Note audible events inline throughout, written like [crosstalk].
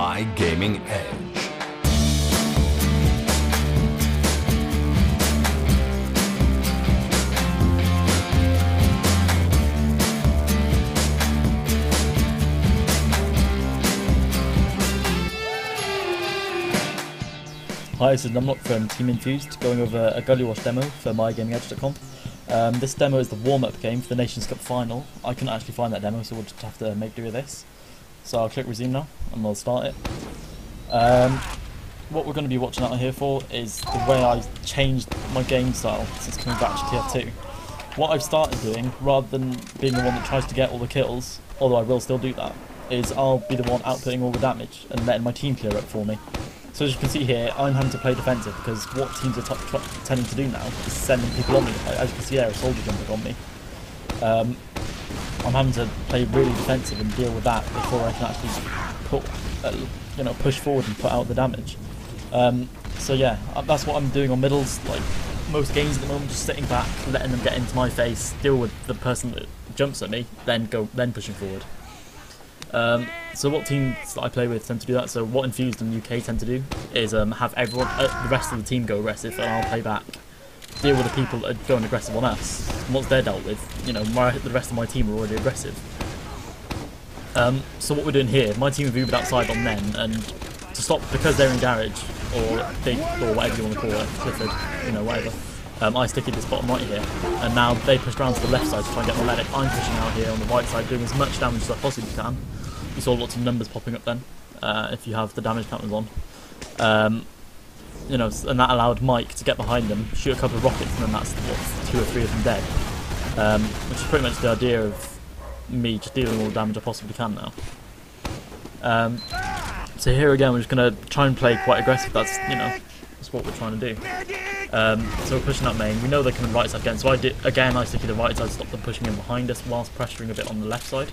My Gaming Edge. Hi, this is Numlock from Team Infused, going over a Gullywash demo for MyGamingEdge.com. Um, this demo is the warm-up game for the Nations Cup final. I couldn't actually find that demo, so we'll just have to make do with this. So I'll click resume now, and we'll start it. Um, what we're going to be watching out here for is the way I changed my game style since coming back to TF2. What I've started doing, rather than being the one that tries to get all the kills, although I will still do that, is I'll be the one outputting all the damage and letting my team clear up for me. So as you can see here, I'm having to play defensive because what teams are tending to do now is sending people on me. As you can see there, a soldier jumping on me. Um, I'm having to play really defensive and deal with that before I can actually put, uh, you know, push forward and put out the damage. Um, so yeah, uh, that's what I'm doing on middles. Like most games at the moment, just sitting back, letting them get into my face, deal with the person that jumps at me, then go, then pushing forward. Um, so what teams that I play with tend to do that. So what Infused in the UK tend to do is um, have everyone, uh, the rest of the team go aggressive, and I'll play back. Deal with the people that are going aggressive on us. And once they're dealt with, you know, my, the rest of my team are already aggressive. Um, so what we're doing here, my team have moved outside on them, and to stop because they're in garage or big or whatever you want to call it, Clifford, you know, whatever. Um, I stick in this bottom right here, and now they push around to the left side to try and get my medic. I'm pushing out here on the right side, doing as much damage as I possibly can. You saw lots of numbers popping up then, uh, if you have the damage counters on. Um, you know, and that allowed Mike to get behind them, shoot a couple of rockets, and then that's what, two or three of them dead. Um, which is pretty much the idea of me just dealing all the damage I possibly can now. Um, so here again, we're just going to try and play quite aggressive. That's, you know, that's what we're trying to do. Um, so we're pushing up main. We know they're coming right side again. So I did, again, I stick to the right side, stop them pushing in behind us whilst pressuring a bit on the left side.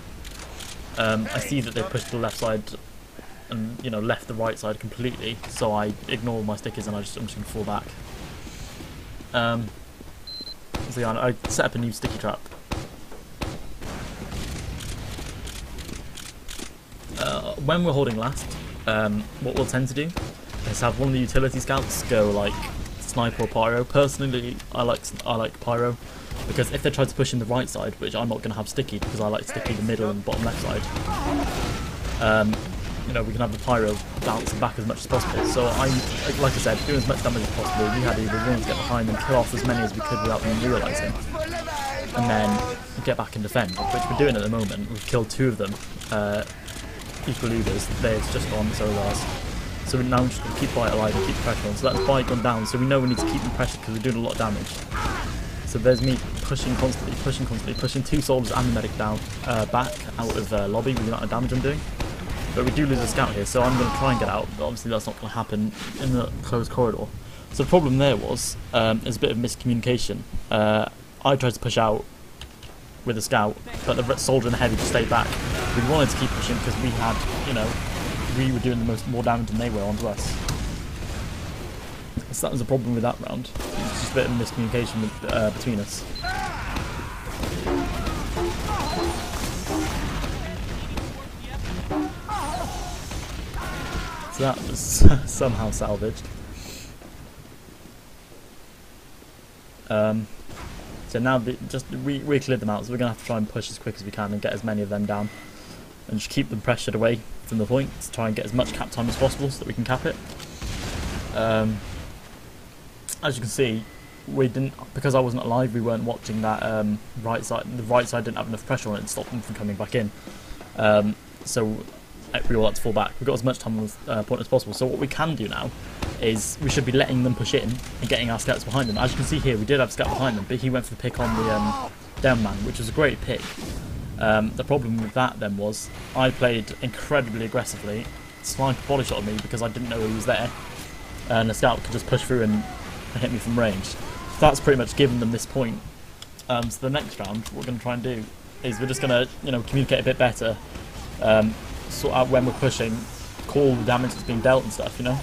Um, I see that they pushed the left side and you know left the right side completely, so I ignore my stickers and I just I'm just gonna fall back. Um, so yeah, I set up a new sticky trap. Uh, when we're holding last, um, what we'll tend to do is have one of the utility scouts go like sniper or pyro. Personally, I like I like pyro because if they try to push in the right side, which I'm not going to have sticky because I like sticky the middle and bottom left side, um, you know, we can have the pyro bouncing back as much as possible. So I'm, like I said, doing as much damage as possible. We had either run to get behind them, kill off as many as we could without them realising, and then get back and defend, which we're doing at the moment. We've killed two of them, uh, equal leaders. They've just gone, so ours. So now we're just going to keep Byte alive and keep the pressure on. So that's Byte gone down, so we know we need to keep them pressured because we're doing a lot of damage. So there's me pushing constantly, pushing constantly, pushing two soldiers and the medic down, uh, back out of uh, lobby with the amount of damage I'm doing. But we do lose a scout here, so I'm going to try and get out, but obviously that's not going to happen in the closed corridor. So the problem there was, um, a bit of miscommunication. Uh, I tried to push out with a scout, but the soldier and the heavy just stayed back. We wanted to keep pushing because we had, you know, we were doing the most more damage than they were onto us. So that was a problem with that round. It was just a bit of miscommunication with, uh, between us. So that was [laughs] somehow salvaged. Um, so now just we, we cleared them out, so we're going to have to try and push as quick as we can and get as many of them down. And just keep them pressured away from the point to try and get as much cap time as possible so that we can cap it. Um, as you can see, we didn't because I wasn't alive. We weren't watching that um, right side. The right side didn't have enough pressure on it to stop them from coming back in. Um, so we all had to fall back. We've got as much time on the uh, point as possible. So what we can do now is we should be letting them push in and getting our scouts behind them. As you can see here, we did have scout behind them, but he went for the pick on the um, down man, which was a great pick. Um, the problem with that then was I played incredibly aggressively, sniper body shot me because I didn't know he was there, and the scout could just push through and hit me from range. So that's pretty much given them this point. Um, so the next round, what we're going to try and do is we're just going to, you know, communicate a bit better, um, sort out when we're pushing, call the damage that's being dealt and stuff, you know.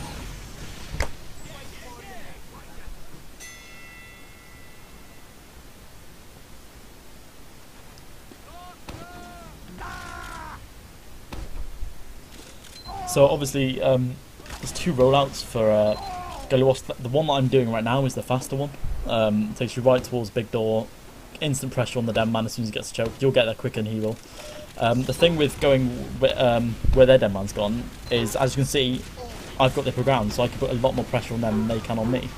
So obviously, um, there's two rollouts for uh, The one that I'm doing right now is the faster one. Um, takes you right towards Big Door, instant pressure on the Demoman as soon as he gets choked. You'll get there quicker than he will. Um, the thing with going um, where their Demoman's gone is, as you can see, I've got the upper ground, so I can put a lot more pressure on them than they can on me.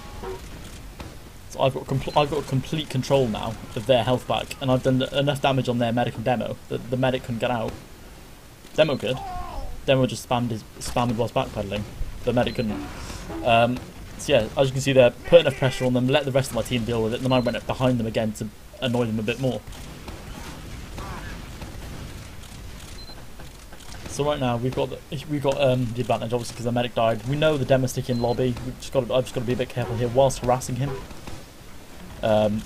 So I've got I've got complete control now of their health pack, and I've done enough damage on their medic and demo that the medic couldn't get out. Demo could. Demo just spammed his spammed whilst backpedaling. The medic couldn't. Um, so yeah, as you can see, they're putting enough pressure on them. Let the rest of my team deal with it. And then I went behind them again to annoy them a bit more. So right now we've got the, we've got um, the advantage obviously because the medic died. We know the demo stick in lobby. We just got I've just got to be a bit careful here whilst harassing him. Um,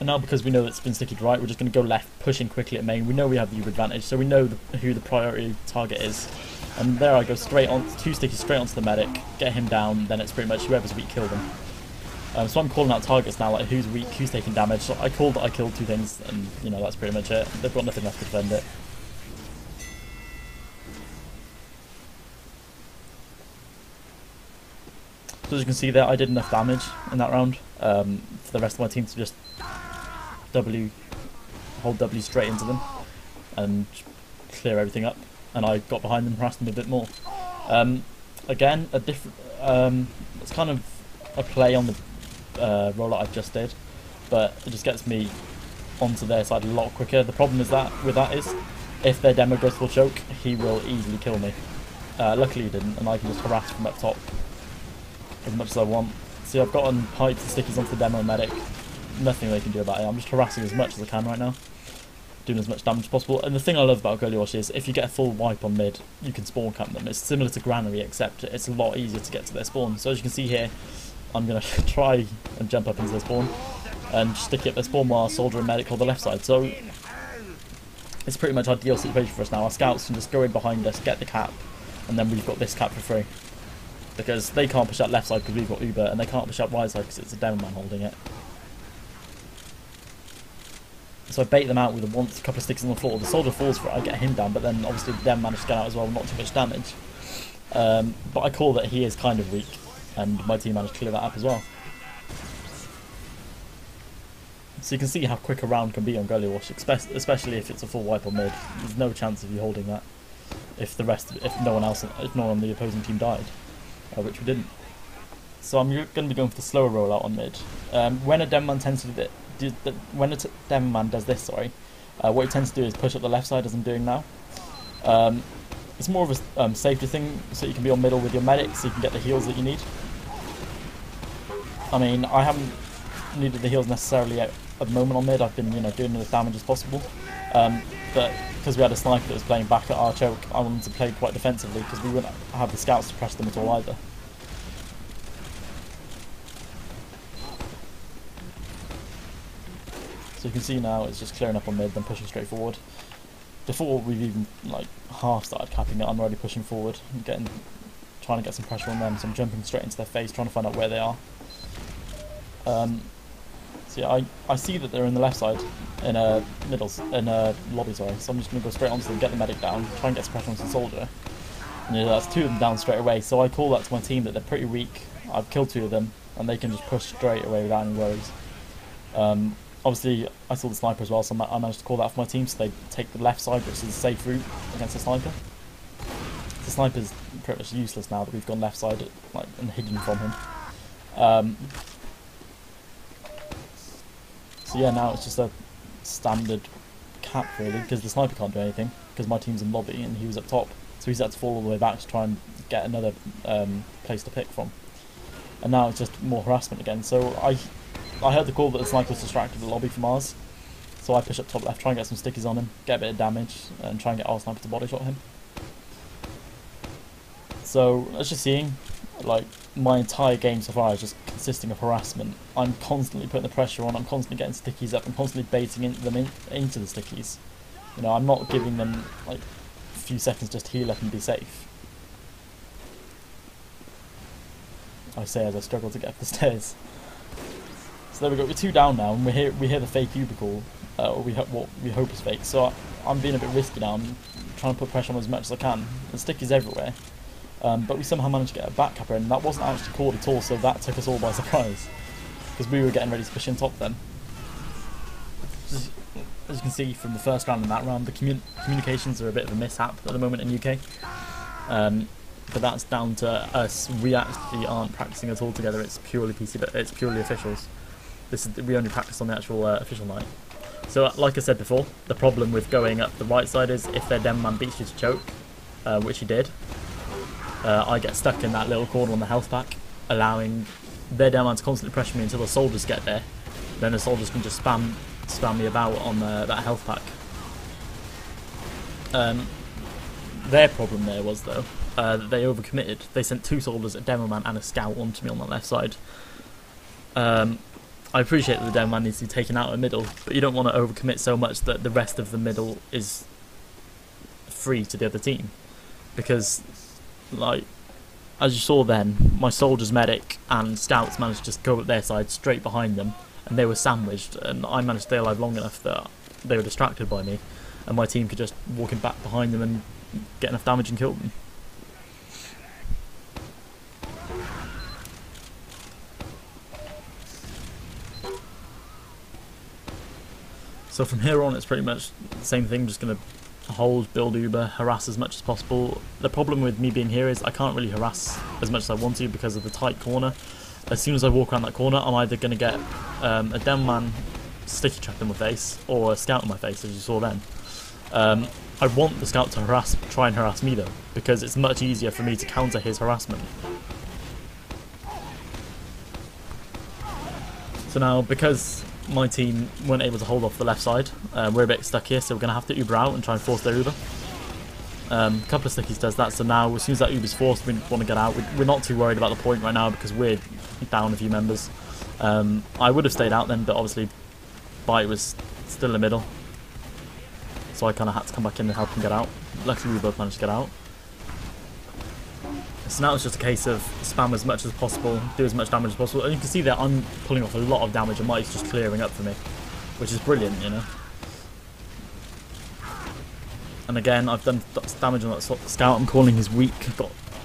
and now because we know it's been sticky right, we're just going to go left, pushing quickly at main. We know we have the advantage, so we know the, who the priority target is. And there I go straight on, two Sticky straight onto the medic, get him down, then it's pretty much whoever's weak, kill them. Um, so I'm calling out targets now, like who's weak, who's taking damage. So I called that I killed two things, and you know that's pretty much it. They've got nothing left to defend it. So as you can see there, I did enough damage in that round um, for the rest of my team to just W, hold W straight into them and clear everything up. And I got behind them, harassed them a bit more. Um, again, a different. Um, it's kind of a play on the uh, rollout I just did, but it just gets me onto their side a lot quicker. The problem is that with that is, if their demo goes choke, he will easily kill me. Uh, luckily he didn't, and I can just harass from up top as much as I want. See, I've gotten pipes and stickies onto the demo medic. Nothing they can do about it. I'm just harassing as much as I can right now. Doing as much damage as possible. And the thing I love about Wash is if you get a full wipe on mid, you can spawn camp them. It's similar to Granary, except it's a lot easier to get to their spawn. So as you can see here, I'm going [laughs] to try and jump up into their spawn and stick it at their spawn while Soldier and Medic hold the left side. So it's pretty much ideal situation for us now. Our scouts can just go in behind us, get the cap, and then we've got this cap for free because they can't push out left side because we've got Uber, and they can't push out right side because it's a down man holding it. So I bait them out with a, once, couple of sticks on the floor. The soldier falls for it, I get him down, but then obviously them manage to get out as well, not too much damage. Um, but I call that he is kind of weak, and my team managed to clear that up as well. So you can see how quick a round can be on Gullywash, especially if it's a full wipe on mid. There's no chance of you holding that if the rest, if no one else, if no one on the opposing team died uh, which we didn't. So I'm going to be going for the slower rollout on mid. Um, when a Demoman tends to do, do the, when a Demoman does this, sorry, uh, what he tends to do is push up the left side as I'm doing now. Um, it's more of a um, safety thing, so you can be on middle with your medic, so you can get the heals that you need. I mean, I haven't needed the heals necessarily at, at the moment on mid. I've been, you know, doing as damage as possible. Um, but because we had a sniper that was playing back at our choke, I wanted to play quite defensively because we wouldn't have the scouts to press them at all either. So you can see now it's just clearing up on mid, then pushing straight forward. Before we've even like half started capping it, I'm already pushing forward and getting, trying to get some pressure on them. So I'm jumping straight into their face, trying to find out where they are. Um, yeah, I, I see that they're in the left side, in a middle, in a lobby, sorry. So I'm just going to go straight onto them, get the medic down, try and get some pressure on some soldier. And yeah, that's two of them down straight away. So I call that to my team that they're pretty weak. I've killed two of them, and they can just push straight away without any worries. Um, obviously, I saw the sniper as well, so I managed to call that for my team. So they take the left side, which is a safe route against the sniper. The sniper's pretty much useless now that we've gone left side, like and hidden from him. Um, so yeah, now it's just a standard cap really, because the sniper can't do anything, because my team's in lobby and he was up top. So he's had to fall all the way back to try and get another um, place to pick from. And now it's just more harassment again. So I I heard the call that the sniper was distracted the lobby from ours. So I push up top left, try and get some stickies on him, get a bit of damage, and try and get our sniper to body shot him. So, as you're seeing, like, my entire game so far is just consisting of harassment. I'm constantly putting the pressure on, I'm constantly getting stickies up, I'm constantly baiting into them in, into the stickies. You know, I'm not giving them, like, a few seconds just to heal up and be safe. I say as I struggle to get up the [laughs] stairs. So there we go, we're two down now, and we hear we hear the fake call, uh, or we what we hope is fake. So I, am being a bit risky now. I'm trying to put pressure on as much as I can. The stickies everywhere. Um, but we somehow managed to get a back capper in. That wasn't actually called at all, so that took us all by [laughs] surprise. Because we were getting ready to push in top then. As, as you can see from the first round and that round, the commun communications are a bit of a mishap at the moment in UK. Um, but that's down to us. We actually aren't practicing at all together. It's purely PC, but it's purely officials. This is we only practice on the actual uh, official night. So, uh, like I said before, the problem with going up the right side is if their demo man beats you to choke, uh, which he did, uh, I get stuck in that little corner on the health pack, allowing their demo man to constantly pressure me until the soldiers get there. Then the soldiers can just spam spam me about on uh, that health pack. Um, their problem there was though uh, that they overcommitted. They sent two soldiers, a demo man and a scout onto me on the left side. Um, I appreciate that the demo man needs to be taken out in the middle, but you don't want to overcommit so much that the rest of the middle is free to the other team. Because, like, as you saw then, my soldiers, medic, and scouts managed to just go up their side straight behind them, and they were sandwiched, and I managed to stay alive long enough that they were distracted by me, and my team could just walk in back behind them and get enough damage and kill them. So from here on, it's pretty much the same thing. Just gonna hold, build Uber, harass as much as possible. The problem with me being here is I can't really harass as much as I want to because of the tight corner. As soon as I walk around that corner, I'm either gonna get um, a dem man sticky trap in my face or a scout in my face, as you saw then. Um, I want the scout to harass, try and harass me though, because it's much easier for me to counter his harassment. So now, because my team weren't able to hold off the left side. Uh, we're a bit stuck here, so we're going to have to Uber out and try and force their Uber. Um, a couple of stickies does that, so now as soon as that Uber's forced, we want to get out. We're not too worried about the point right now because we're down a few members. Um, I would have stayed out then, but obviously Byte was still in the middle. So I kind of had to come back in and help him get out. Luckily we both managed to get out. So now it's just a case of spam as much as possible, do as much damage as possible. And you can see that I'm pulling off a lot of damage and Mike's just clearing up for me. Which is brilliant, you know. And again, I've done damage on that scout. I'm calling his weak,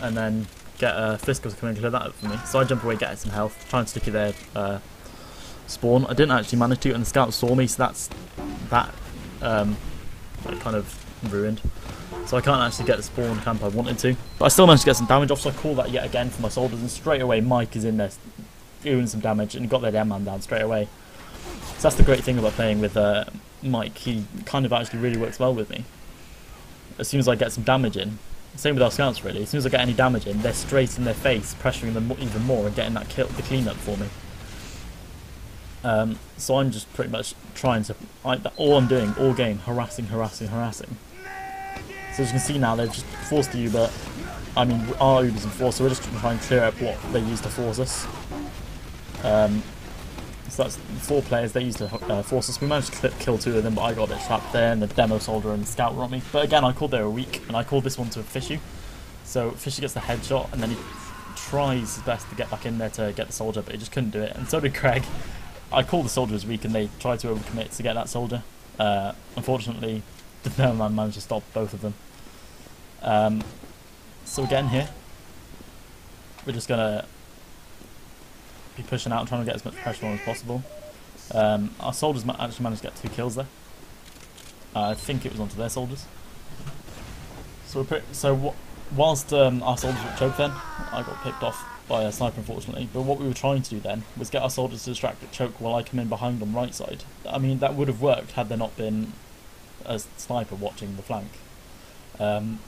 and then get uh, Fisco to come and clear that up for me. So I jump away, get some health, try and stick it there, uh, spawn. I didn't actually manage to, and the scout saw me, so that's that um, kind of ruined. So I can't actually get the spawn camp I wanted to. But I still managed to get some damage off, so I call that yet again for my soldiers. And straight away, Mike is in there doing some damage and got their dem man down straight away. So that's the great thing about playing with uh, Mike. He kind of actually really works well with me. As soon as I get some damage in, same with our scouts really. As soon as I get any damage in, they're straight in their face, pressuring them even more and getting that kill, the cleanup for me. Um, so I'm just pretty much trying to, I, all I'm doing all game, harassing, harassing, harassing. So as you can see now, they've just forced the Uber. I mean, our Uber's force, so we're just trying to clear up what they used to force us. Um, so that's four players they used to uh, force us. We managed to kill two of them, but I got a bit trapped there, and the demo soldier and the scout were on me. But again, I called there a weak, and I called this one to a Fishy. So Fishy gets the headshot, and then he tries his best to get back in there to get the soldier, but he just couldn't do it. And so did Craig. I called the soldier as weak, and they tried to overcommit to get that soldier. Uh, unfortunately, [laughs] the man managed to stop both of them. Um, so again here, we're just gonna be pushing out and trying to get as much pressure on as possible. Um, our soldiers actually managed to get two kills there. Uh, I think it was onto their soldiers. So we're so whilst um, our soldiers were choked then, I got picked off by a sniper unfortunately. But what we were trying to do then was get our soldiers to distract at choke while I come in behind on right side. I mean that would have worked had there not been a sniper watching the flank. Um,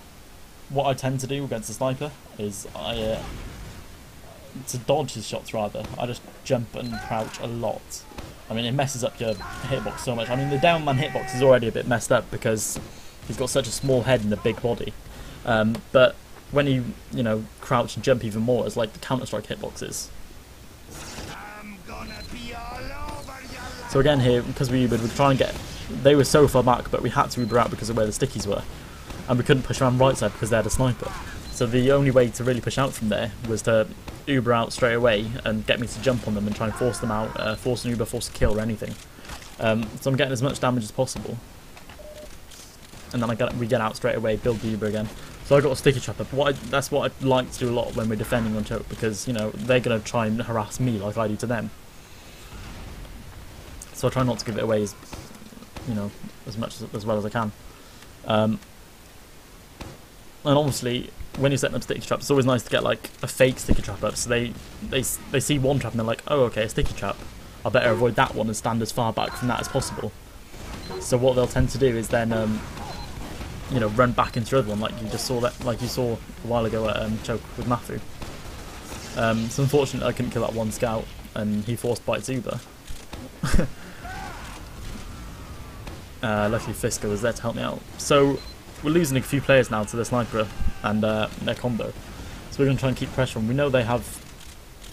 what I tend to do against a sniper is I uh, to dodge his shots rather. I just jump and crouch a lot. I mean, it messes up your hitbox so much. I mean, the down man hitbox is already a bit messed up because he's got such a small head and a big body. Um, but when you you know crouch and jump even more, it's like the Counter Strike hitboxes. So again here, because we would try and get they were so far back, but we had to Uber out because of where the stickies were. And we couldn't push around right side because they had a sniper. So the only way to really push out from there was to Uber out straight away and get me to jump on them and try and force them out, uh, force an Uber, force a kill or anything. Um, so I'm getting as much damage as possible. and then I get we get out straight away, build the Uber again. So I got a sticky trapper. What I, that's what I like to do a lot when we're defending on choke because you know they're gonna try and harass me like I do to them. So I try not to give it away as you know as much as, as well as I can. Um, and obviously, when you're setting up sticky traps, it's always nice to get like a fake sticky trap up. So they they they see one trap and they're like, oh okay, a sticky trap. I better avoid that one and stand as far back from that as possible. So what they'll tend to do is then, um, you know, run back into the other one, like you just saw that, like you saw a while ago at um, choke with Mafu. Um, so unfortunately, I couldn't kill that one scout, and he forced Byte's [laughs] Uber. Uh, luckily, Fisker was there to help me out. So we're losing a few players now to the sniper and uh, their combo. So we're going to try and keep pressure on. We know they have,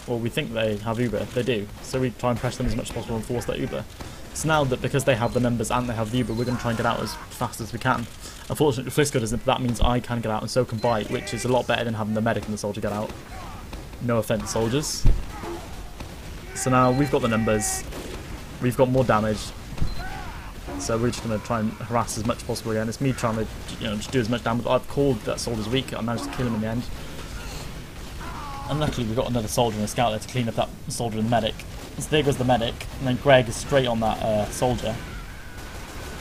well, we think they have Uber. They do. So we try and press them as much as possible and force that Uber. So now that because they have the numbers and they have the Uber, we're going to try and get out as fast as we can. Unfortunately, Flisco doesn't. That means I can get out and so can Bite, which is a lot better than having the medic and the soldier get out. No offense, soldiers. So now we've got the numbers. We've got more damage. So we're just going to try and harass as much as possible again. It's me trying to, you know, just do as much damage. I've called that soldier's weak. I managed to kill him in the end. And luckily we've got another soldier and a scout there to clean up that soldier and medic. So there goes the medic, and then Greg is straight on that uh, soldier.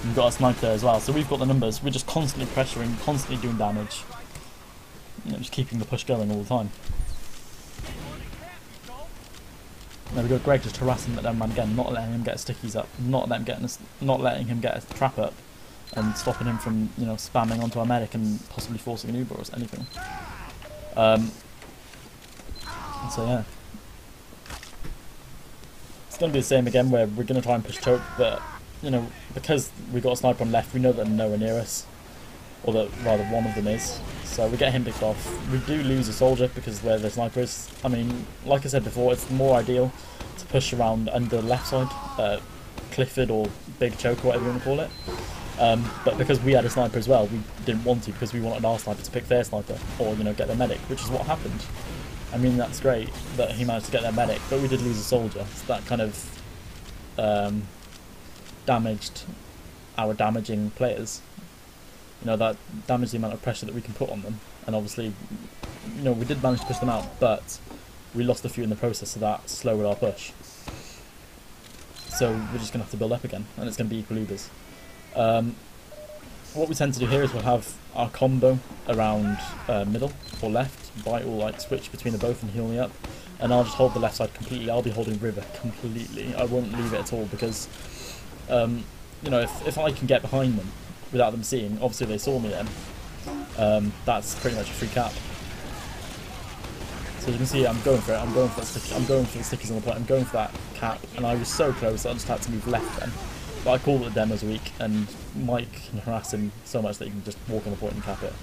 We've got a sniper there as well. So we've got the numbers. We're just constantly pressuring, constantly doing damage. You know, just keeping the push going all the time. There we go, Greg just harassing that man again, not letting him get stickies up, not letting him get not letting him get a trap up, and stopping him from you know spamming onto our medic and possibly forcing an Uber or anything. Um, so yeah, it's gonna be the same again where we're gonna try and push choke, but you know because we got a sniper on left, we know that they're nowhere near us, or that rather one of them is. So we get him picked off. We do lose a soldier because where the sniper is. I mean, like I said before, it's more ideal to push around under the left side, uh, Clifford or Big Choke or whatever you want to call it. Um, but because we had a sniper as well, we didn't want to because we wanted our sniper to pick their sniper or you know get their medic, which is what happened. I mean that's great that he managed to get their medic, but we did lose a soldier. So that kind of um, damaged our damaging players you know that damage the amount of pressure that we can put on them. And obviously, you know, we did manage to push them out, but we lost a few in the process, so that slowed our push. So we're just going to have to build up again, and it's going to be equal Ubers. Um, what we tend to do here is we'll have our combo around uh, middle or left. Byte will like switch between the both and heal me up, and I'll just hold the left side completely. I'll be holding River completely. I won't leave it at all because, um, you know, if if I can get behind them without them seeing. Obviously, they saw me then. Um, that's pretty much a free cap. So as you can see, I'm going for it. I'm going for I'm going for the stickies on the point. I'm going for that cap, and I was so close. I just had to move left then. But I called it the demo's weak, and Mike can harass him so much that he can just walk on the point and cap it.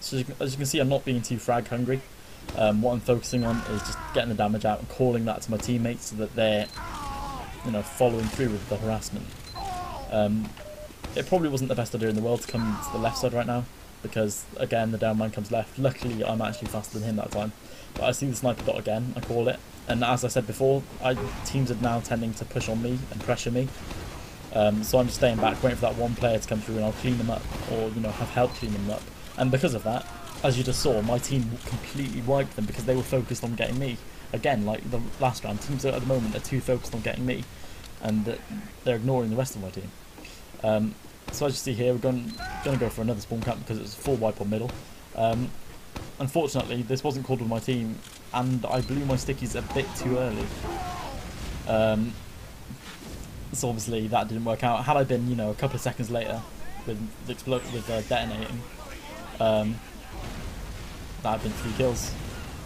So as you can see, I'm not being too frag hungry. Um, what I'm focusing on is just getting the damage out and calling that to my teammates so that they're, you know, following through with the harassment. Um, it probably wasn't the best idea in the world to come to the left side right now because again the down man comes left. Luckily I'm actually faster than him that time. But I see the sniper dot again, I call it. And as I said before, I, teams are now tending to push on me and pressure me. Um, so I'm just staying back, waiting for that one player to come through and I'll clean them up or, you know, have help clean them up. And because of that, as you just saw, my team completely wiped them because they were focused on getting me. Again, like the last round, teams at the moment are too focused on getting me, and they're ignoring the rest of my team. Um, so as you see here, we're going, going to go for another spawn camp because it's a full wipe on middle. Um, unfortunately, this wasn't called with my team, and I blew my stickies a bit too early. Um, so obviously that didn't work out. Had I been, you know, a couple of seconds later with with uh, detonating, um, that have been three kills.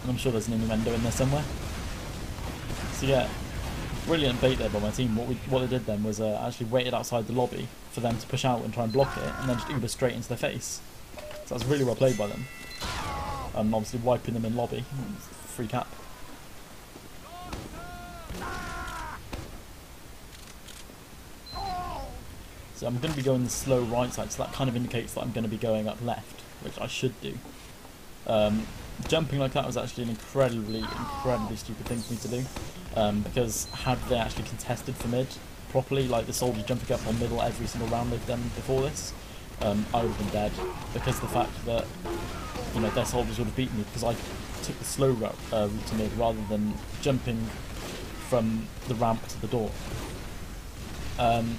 And I'm sure there's an innuendo in there somewhere. So yeah, brilliant bait there by my team. What we what they did then was uh, actually waited outside the lobby for them to push out and try and block it, and then just Uber straight into their face. So that's really well played by them. And obviously wiping them in lobby, free cap. So I'm going to be going the slow right side, so that kind of indicates that I'm going to be going up left, which I should do. Um, jumping like that was actually an incredibly, incredibly stupid thing for me to do. Um, because had they actually contested for mid properly, like the soldier jumping up on middle every single round they've done before this, um, I would have been dead because the fact that you know their soldiers would have beaten me because I took the slow route, uh, route to mid rather than jumping from the ramp to the door. Um,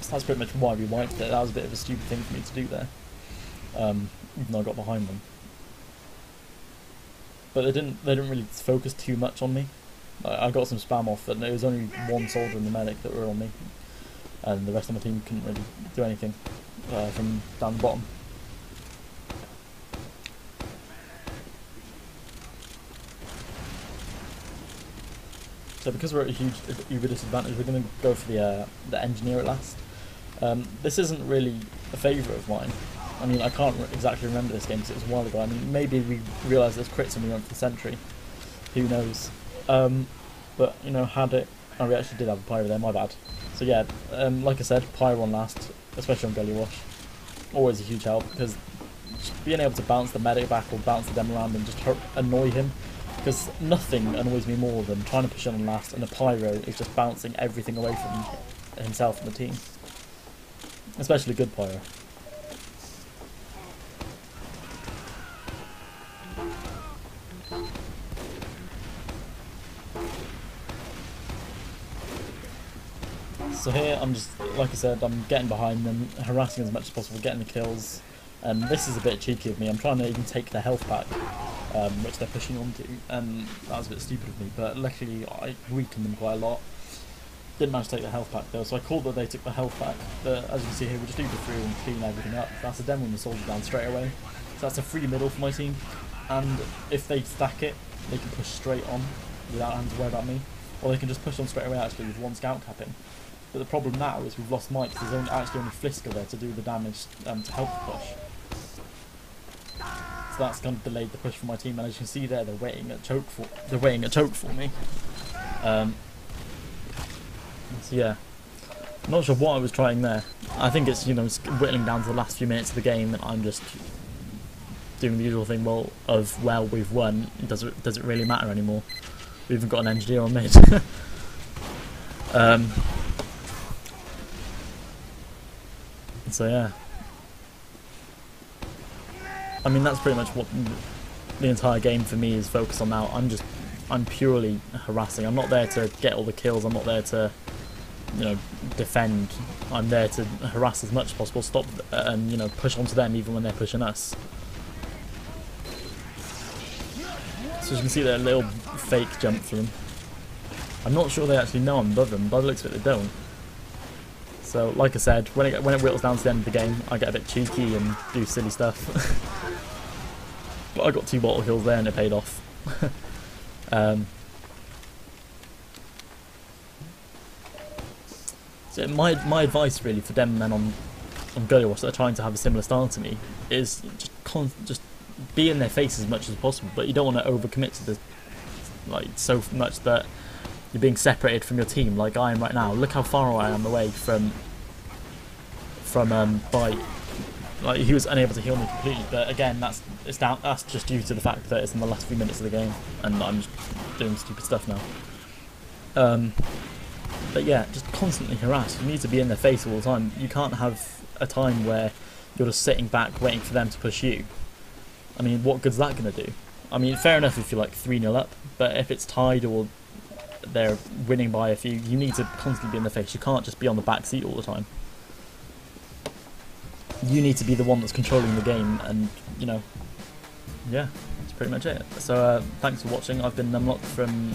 so that's pretty much why we wiped it. That was a bit of a stupid thing for me to do there, um, even though I got behind them. But they didn't. They didn't really focus too much on me. I, I got some spam off, but it was only one soldier and the medic that were on me, and the rest of my team couldn't really do anything uh, from down the bottom. So because we're at a huge uber disadvantage, we're going to go for the uh, the engineer at last. Um, this isn't really a favourite of mine. I mean, I can't exactly remember this game because it was a while ago. I mean, maybe we realised there's crits and we went for the sentry. Who knows? Um, but, you know, had it... Oh, we actually did have a pyro there, my bad. So yeah, um, like I said, pyro on last, especially on Gullywash. Always a huge help because being able to bounce the medic back or bounce the around and just annoy him because nothing annoys me more than trying to push on last and a pyro is just bouncing everything away from himself and the team. Especially good pyro. So here I'm just, like I said, I'm getting behind them, harassing as much as possible, getting the kills. And this is a bit cheeky of me. I'm trying to even take the health pack, um, which they're pushing onto, and that was a bit stupid of me. But luckily, I weakened them quite a lot. Didn't manage to take the health pack though, so I called that they took the health pack. But as you can see here, we just uber through and clean everything up. That's a demo and the soldier down straight away. So that's a free middle for my team. And if they stack it, they can push straight on without having to worry about me. Or they can just push on straight away actually with one scout capping. But the problem now is we've lost Mike, there's only, actually only Flisker there to do the damage um, to help the push. So that's kind of delayed the push for my team, and as you can see there, they're waiting at choke for they're waiting a choke for me. Um, so yeah, I'm not sure what I was trying there. I think it's you know whittling down to the last few minutes of the game, and I'm just doing the usual thing. Well, of well we've won. Does it does it really matter anymore? We haven't got an engineer on mid. [laughs] um, So yeah. I mean that's pretty much what the entire game for me is focused on now. I'm just I'm purely harassing. I'm not there to get all the kills. I'm not there to you know defend. I'm there to harass as much as possible, stop and you know push onto them even when they're pushing us. So you can see that little fake jump for them. I'm not sure they actually know I'm above them. The looks it, they don't. So, like I said, when it when it whittles down to the end of the game, I get a bit cheeky and do silly stuff. [laughs] but I got two bottle kills there and it paid off. [laughs] um, so my my advice really for them men on on Wash that are trying to have a similar style to me is just con just be in their face as much as possible, but you don't want to overcommit to the like so much that you're being separated from your team like I am right now. Look how far away I am away from from um, Byte. Like he was unable to heal me completely, but again, that's it's down. That's just due to the fact that it's in the last few minutes of the game, and I'm just doing stupid stuff now. Um, but yeah, just constantly harassed. You need to be in their face all the time. You can't have a time where you're just sitting back waiting for them to push you. I mean, what good's that going to do? I mean, fair enough if you're like 3 0 up, but if it's tied or they're winning by a few, you need to constantly be in the face. You can't just be on the back seat all the time. You need to be the one that's controlling the game, and you know, yeah, that's pretty much it. So uh, thanks for watching. I've been Numlock from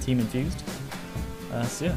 Team Infused. Uh, so yeah.